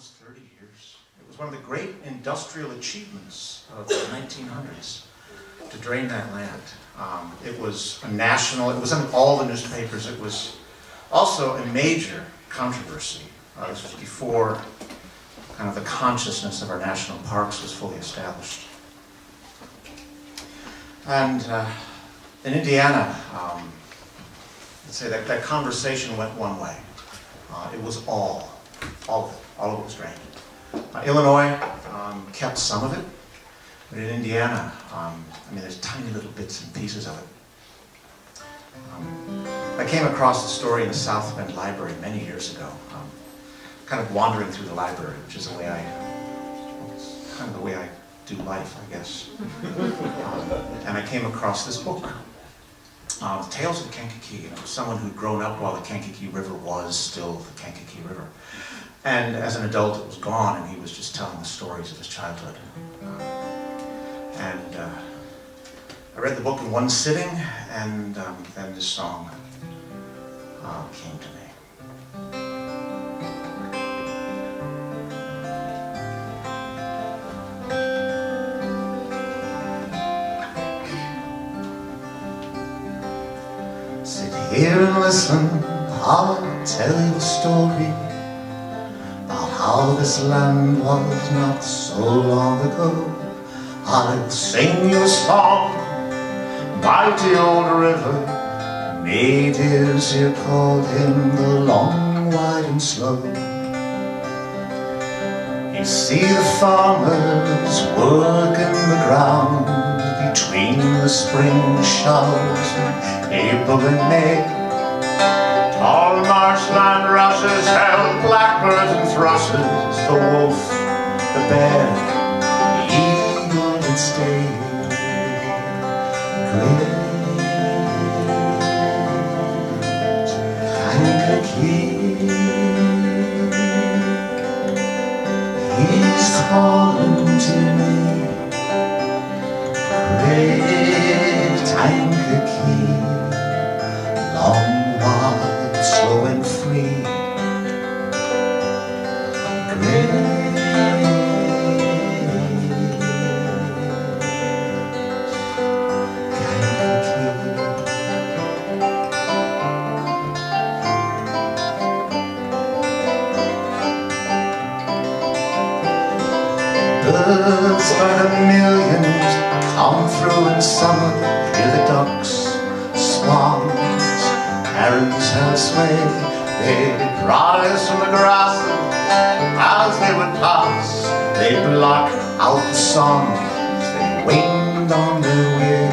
almost 30 years. It was one of the great industrial achievements of the 1900s to drain that land. Um, it was a national, it was in all the newspapers. It was also a major controversy. Uh, this was before kind of the consciousness of our national parks was fully established. And uh, in Indiana, um, let's say that, that conversation went one way. Uh, it was all, all of it, all of it was drained. Uh, Illinois um, kept some of it, but in Indiana, um, I mean, there's tiny little bits and pieces of it. Um, I came across the story in the South Bend Library many years ago, um, kind of wandering through the library, which is the way I, kind of the way I do life, I guess. Um, and I came across this book, uh, Tales of the Kankakee. You know, someone who'd grown up while the Kankakee River was still the Kankakee River. And as an adult, it was gone, and he was just telling the stories of his childhood. And uh, I read the book in one sitting, and um, then this song uh, came to me. Sit here and listen, I'll tell you a story how this land was not so long ago. I'll sing you a song, mighty old river. Natives here called him the long, wide, and slow. You see the farmers working the ground between the spring showers in April and May. Tall marshland rushes and thrushes, the wolf, the bear, the eagle and stay. Great Kankakee, he's calling to me. Birds by the millions come through in summer. Hear the ducks, swans, herons sway. They rise from the grasses as they would pass. They block out the sun as they winged on their way.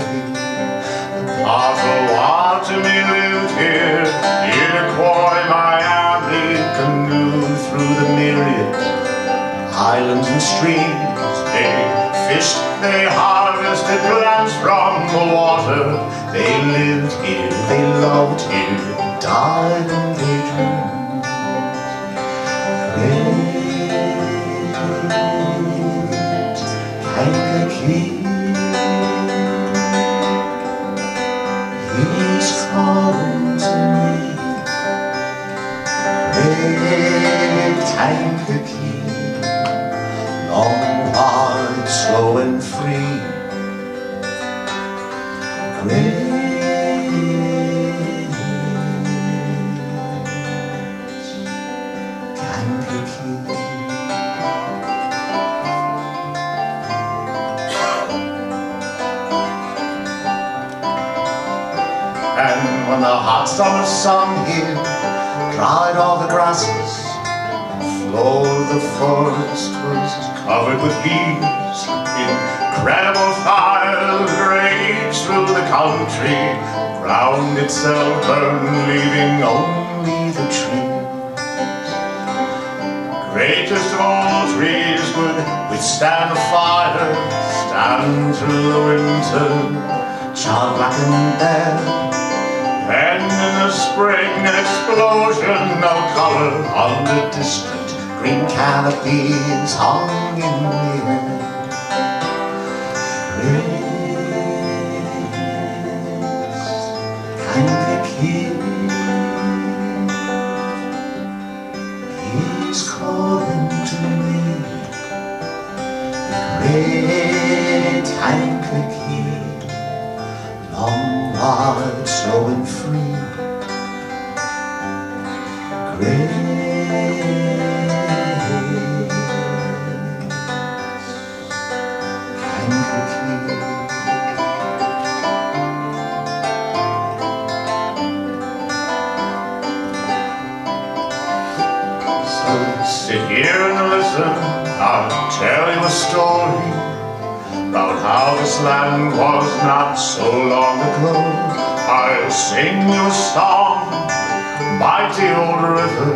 The Potawatomi lived here, Iroquois, Miami, canoe through the myriad islands and streams. They fished, they harvested plants from the water. They lived here, they loved here, died and they dreamed. He's calling to me. Great Kankakee long, And when the hot summer sun here dried all the grasses, of the forest was covered with leaves. Incredible the country. Ground itself burned, leaving only the trees. Greatest of all trees would withstand the fire, stand through the winter, black and bare. Then in the spring, explosion of color on the distant green canopies hung in the air. He's calling Sit here and listen, I'll tell you a story About how this land was not so long ago I'll sing you a song by the old river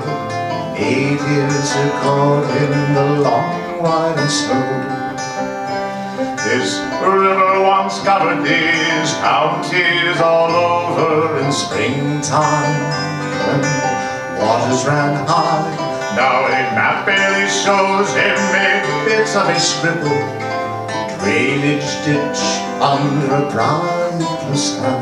Eight years ago in the long white snow this river once covered these counties all over in springtime when waters ran high. Now a map barely shows made bits of a scribble drainage ditch under a blue sky.